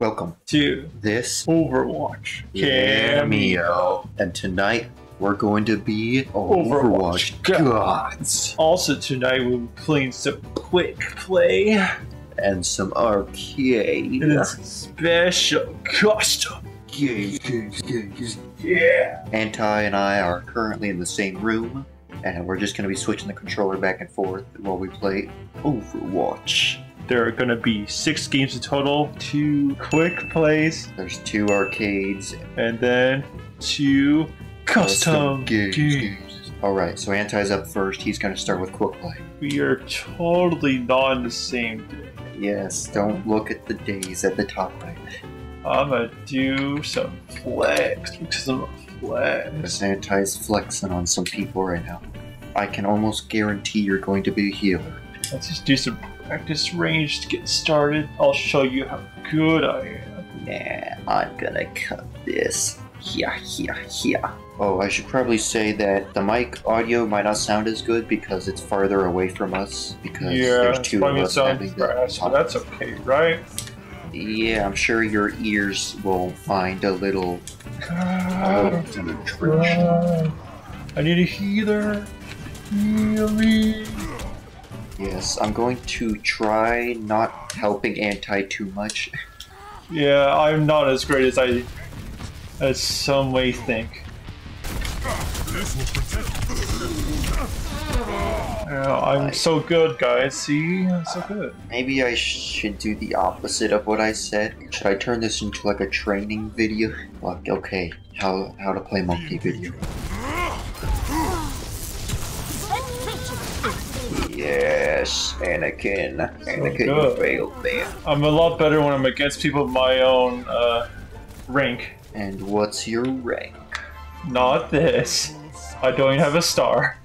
Welcome to this Overwatch cameo. And tonight we're going to be Overwatch, Overwatch gods Also tonight we'll be playing some quick play and some arcade and special custom. games, games, games. Yeah. Anti and I are currently in the same room, and we're just going to be switching the controller back and forth while we play Overwatch. There are gonna be six games in total, two quick plays, There's two arcades, and then two custom, games. games. All right, so Anti's up first. He's going to start with quick play. We are totally not in the same day. Yes, don't look at the days at the top right. I'm gonna do some flex because I'm a flex. Anti's flexing on some people right now. I can almost guarantee you're going to be a healer. Let's just do some practice range to get started. I'll show you how good I am. Nah, I'm gonna cut this. Here, here, here. Oh, I should probably say that the mic audio might not sound as good because it's farther away from us. Because Yeah, there's two of us sound having the fast, but that's okay, right? Yeah, I'm sure your ears will find a little, ah, a little penetration. I need a healer. Heal me. Yes, I'm going to try not helping Anti too much. Yeah, I'm not as great as I as some may think. Yeah, I'm so good, guys. See, I'm so good. Maybe I should do the opposite of what I said. Should I turn this into like a training video? Like, okay, how how to play monkey video. Yes, Anakin. Anakin, failed there. I'm a lot better when I'm against people of my own uh, rank. And what's your rank? Not this. I don't even have a star.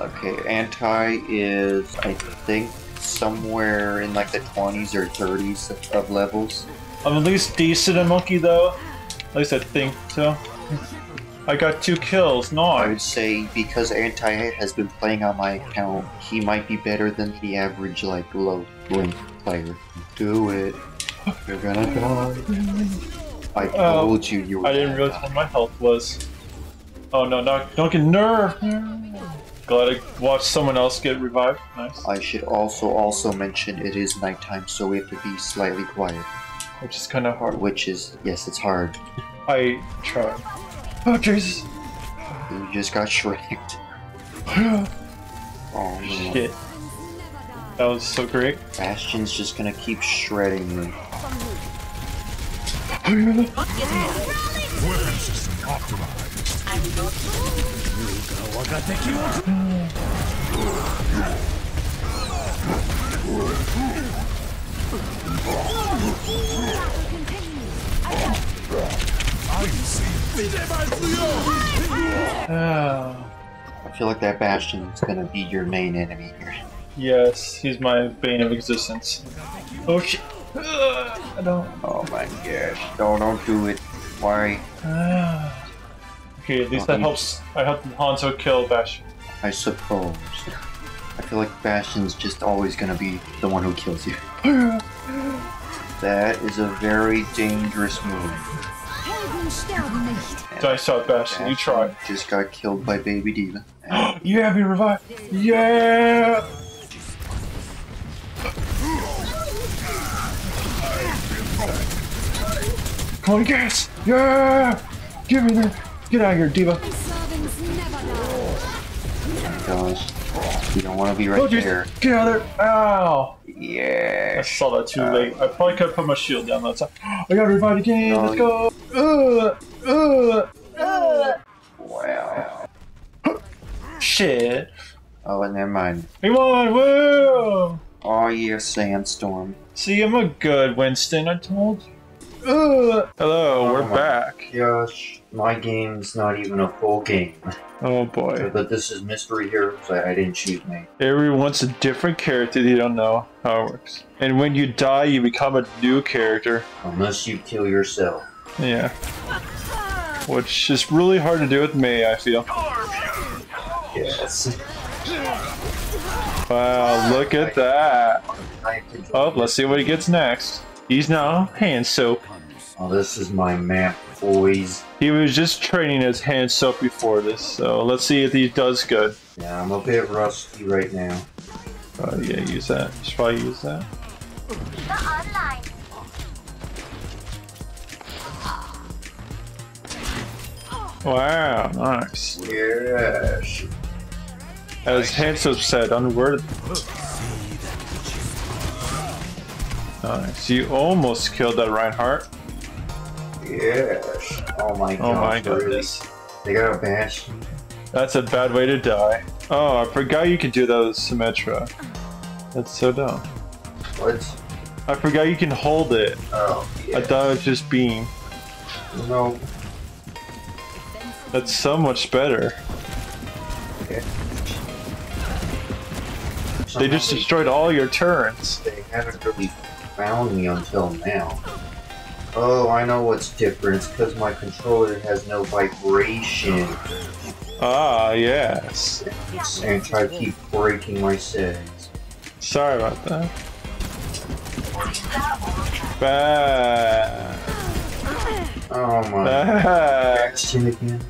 Okay, Anti is, I think, somewhere in like the 20s or 30s of, of levels. I'm at least decent at monkey though. At least I think so. I got two kills. Not I would say because Anti has been playing on my account, he might be better than the average like low rank player. Do it. You're gonna die. I Oh, told you you were I didn't realize die. what my health was. Oh no, not don't get nerfed. Glad I watched someone else get revived. Nice. I should also also mention it is nighttime, so we have to be slightly quiet. Which is kind of hard. Which is yes, it's hard. I tried. Oh Jesus. You just got shreked. Oh man. Shit. That was so great. Bastion's just gonna keep shredding me. Weapon system optimized. I. Ah. I feel like that Bastion is gonna be your main enemy here. yes, he's my bane of existence. Oh shit. I don't. Oh my gosh. No, don't do it. Why? Okay, at least that helps. I helped Hanzo kill Bash. I suppose. I feel like Bastion's just always gonna be the one who kills you. That is a very dangerous move. Helden sterben nicht. Nice Bastion. You try. Just got killed by Baby D.Va. Yeah, be revived. Yeah. Come on, gas. Yeah. Give me that. Get out of here, D.Va. Servants never die. gosh, you don't want to be right Oh, there. Get out of there. Ow. Yeah. I saw that too late. I probably could have put my shield down that time. I got revived again. No, Let's go. Wow. Shit. Oh, and never mind. Come on, woo! Oh yeah, Sandstorm. See, I'm a good Winston, I told you. Hello, oh we're Oh my back. Gosh, my game's not even a full game. Oh boy. But this is Mystery Heroes. I, I didn't choose me. Everyone's a different character, you don't know how it works. And when you die, you become a new character. Unless you kill yourself. Yeah. Which is really hard to do with me, I feel. Yes. Wow, look at that. Oh, let's see what he gets next. He's now Hanzo. Oh, this is my map, boys. He was just training his Hanzo before this, so let's see if he does good. Yeah, I'm a bit rusty right now. Oh yeah, use that. Should probably use that. Wow, nice. Yes. As Hanzo said, unworthy. Nice. You almost killed that Reinhardt. Yes. Oh my god. Oh my goodness. They got a bash. That's a bad way to die. Oh, I forgot you could do that with Symmetra. That's so dumb. What? I forgot you can hold it. Oh, yeah. I thought it was just beam. No. That's so much better. Okay. They just destroyed all your turrets. They haven't really found me until now. Oh, I know what's different. It's because my controller has no vibration. Ah, yes. And try to keep breaking my settings. Sorry about that. Bad. Oh my. Action again.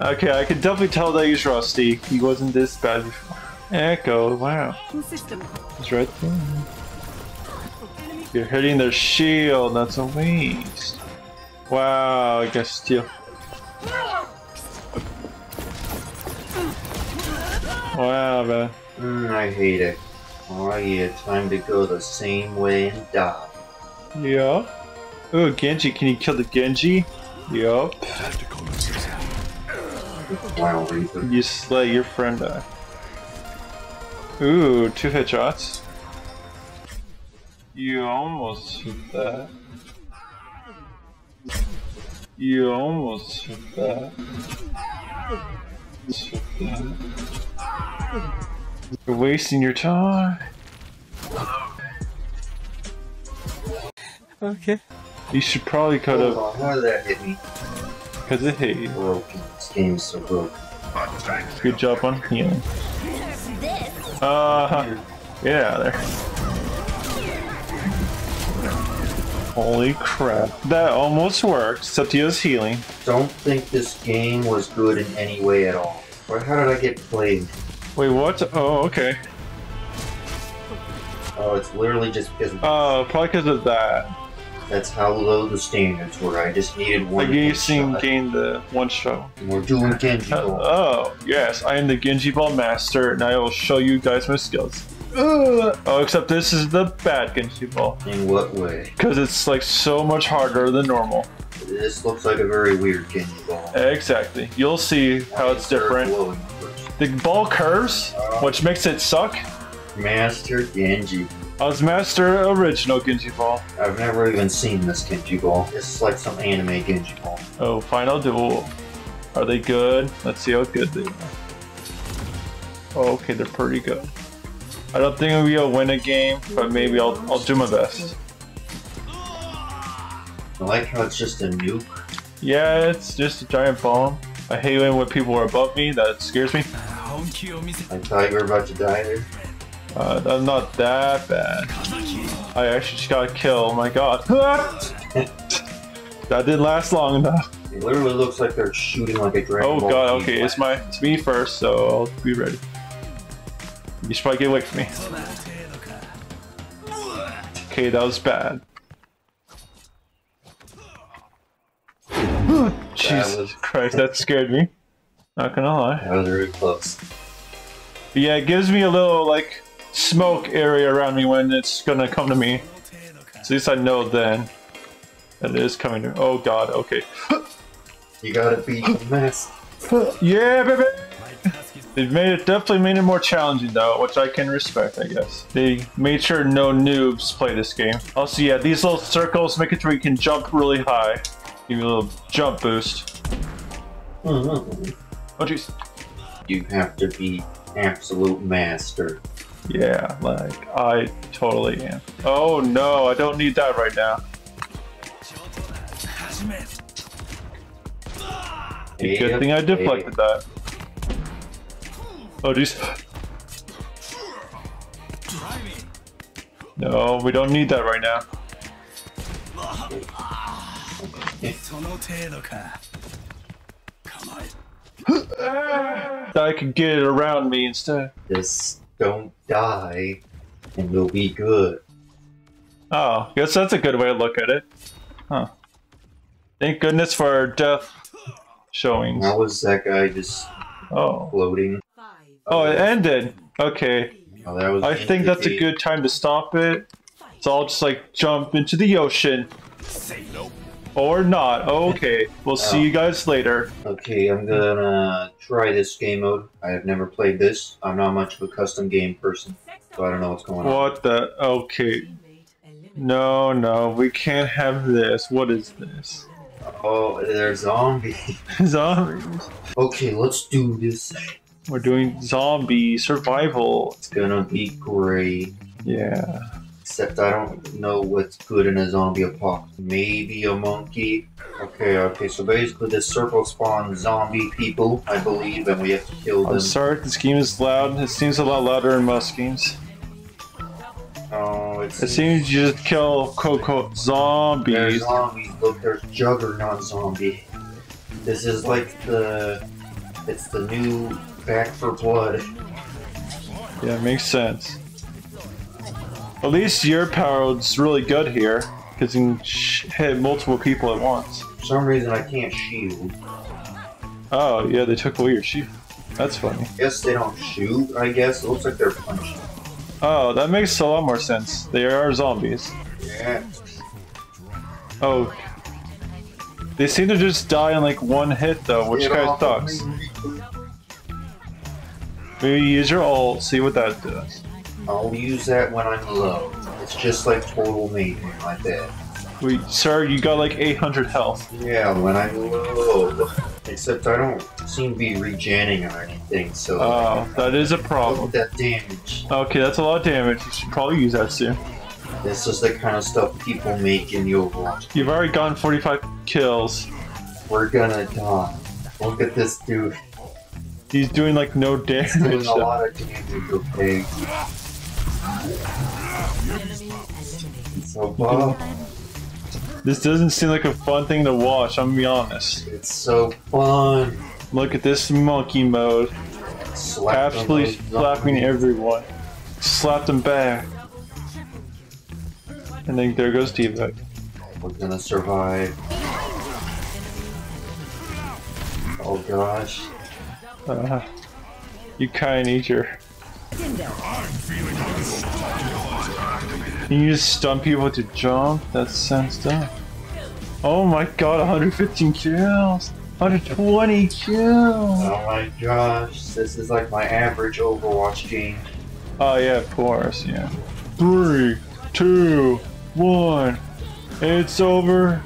Okay, I can definitely tell that he's rusty. He wasn't this bad before. Echo, wow. System. He's right there. You're hitting their shield, that's a waste. Wow, I guess steal. Wow, man. Mm, I hate it. Oh yeah, time to go the same way and die. Yeah. Ooh, Genji, can you kill the Genji? Yup. Tactical assist. Wow, Reaper. You slay your friend die. Ooh, two headshots. You almost hit that. You almost hit that. Hit that. You're wasting your time. Okay. You should probably cut Hold up on, how did that hit me? because it hit you. Broken. Game is so broken. Good job on healing. Uh, out of there. Holy crap. That almost worked. Satya's healing. Don't think this game was good in any way at all. Or how did I get played? Wait, what? Oh, okay. Oh, it's literally just because Oh, probably because of that. That's how low the standards were. I just needed one. You seen shot. gain the one shot. And We're doing Genji Uh, Ball. oh, yes, I am the Genji Ball Master, and I will show you guys my skills. Ugh. Oh, except this is the bad Genji Ball. In what way? Because it's like so much harder than normal. This looks like a very weird Genji Ball. Exactly. You'll see how it's different. The ball curves, which makes it suck. Master Genji. Ozmaster original Genji Ball. I've never even seen this Genji Ball. This is like some anime Genji Ball. Oh, final duel. Are they good? Let's see how good they are. Oh, okay, they're pretty good. I don't think we'll win a game, but maybe I'll, I'll do my best. I like how it's just a nuke. Yeah, it's just a giant bomb. I hate when people are above me, that scares me. I thought you were about to die there. Uh, that's not that bad. I actually just got a kill, oh my god. that didn't last long enough. It literally looks like they're shooting like a Dragon Oh god, okay, it's my it's me first, so I'll be ready. You should probably get away from me. Okay, that was bad. Jesus was- Christ, that scared me. Not gonna lie. That was really close. But yeah, it gives me a little like smoke area around me when it's gonna come to me. So at least I know then that it is coming to Oh god, okay. You gotta beat the mess. Yeah, baby! They've made it definitely made it more challenging though, which I can respect, I guess. They made sure no noobs play this game. Also, yeah, these little circles make it where you can jump really high. Give you a little jump boost. Mhm. Oh jeez. You have to be absolute master. Yeah, like, I totally am. Oh no, I don't need that right now. Hey, Good thing I deflected hey. that. Oh jeez. No, we don't need that right now. I could get it around me instead. This don't die, and you'll be good. Oh, guess that's a good way to look at it. Huh. Thank goodness for our death showings. How was that guy just Oh. floating? Oh, it ended. Okay. Oh, that was. I think that's a good time to stop it. So I'll just like jump into the ocean. Or not. Okay. We'll see you oh. guys later. Okay, I'm gonna try this game mode. I have never played this. I'm not much of a custom game person, so I don't know what's going on. What the? Okay. No, no, we can't have this. What is this? Oh, they're zombies. Zombies. Okay, let's do this. We're doing zombie survival. It's gonna be great. Yeah. Except I don't know what's good in a zombie apocalypse. Maybe a monkey. Okay, okay, so basically this circle spawns zombie people, I believe, and we have to kill them. I'm sorry, this game is loud. It seems a lot louder in most games. Oh, it's It seems you just kill quote unquote There's zombies. zombies. Look, there's Juggernaut zombie. This is like the. It's the new Back 4 Blood. Yeah, it makes sense. At least your power is really good here, because you can sh- hit multiple people at once. For some reason, I can't shield. Oh, yeah, they took away your shield. That's funny. I Guess they don't shoot. I guess it looks like they're punching. Oh, that makes a lot more sense. They are zombies. Yeah. Oh. They seem to just die in like one hit though, which kind of sucks. Maybe use your ult, see what that does. I'll use that when I'm low. It's just like total maintenance like that. Wait, sir, you got like 800 health. Yeah, when I'm low. Except I don't seem to be regenning or anything, so. Oh, that is a problem. that damage. Okay, that's a lot of damage. You should probably use that soon. This is the kind of stuff people make in the Overwatch. You've already gotten 45 kills. We're gonna die. Look at this dude. He's doing like no damage. Doing damage. a lot of damage, okay? So Bob, This doesn't seem like a fun thing to watch, I'm gonna be honest. it's so fun. Look at this monkey mode. Slap Absolutely slapping everyone. Slap them back. And then there goes D-Bag. We're gonna survive. Oh gosh. Uh, you kinda need your. Can you just stun people to jump? That sounds dumb. Oh my god, 115 kills! 120 kills! Oh my gosh. This is like my average Overwatch game. Oh yeah, of course, yeah. Three, two, one. It's over.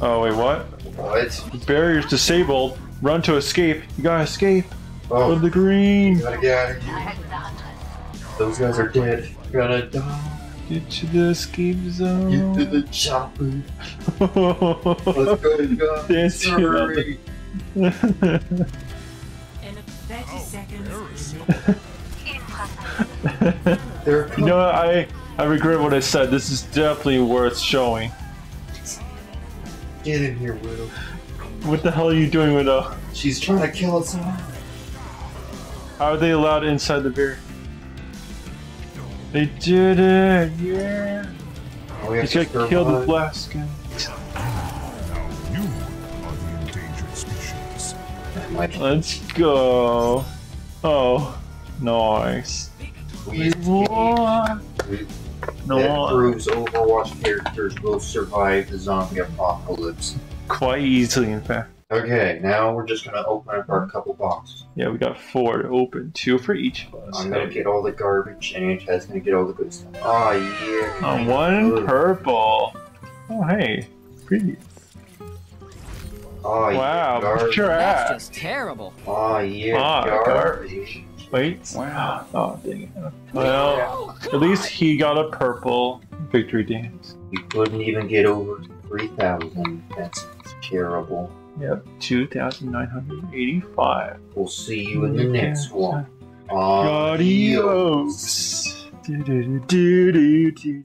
Oh wait, what? What? Barrier's disabled. Run to escape. You gotta escape. Oh, From the green. gotta get out of here. Those guys are dead. Gonna die. Get to the escape Get to the chopper. Let's go, guys. Dance it out. Hurry. In 30 seconds. They're you know what? I I regret what I said. This is definitely worth showing. Get in here, Widow. What the hell are you doing, Widow? She's trying to kill us all. How are they allowed inside the beer? They did it! Yeah! Oh, we have You to gotta kill the blast guy. You are the endangered species. Let's go. Oh, nice. we, What? we, that No, proves Overwatch characters will survive the zombie apocalypse. quite easily, in fact. Okay, now we're just gonna open up our couple boxes. Yeah, we got four to open, two for each of us. I'm gonna get all the garbage, and Anti's gonna get all the good stuff. Oh yeah. One Good. purple. Oh, hey, pretty. Oh Wow, yeah. Garbage. sure That's ass. just terrible. Oh yeah. Ah, garbage. Wait. Wow. Oh, dang it. Well, at least he got a purple victory dance. You couldn't even get over three thousand. That's terrible. Yep, 2,985. We'll see you in the next one. Adios. Adios. Do, do, do, do, do, do.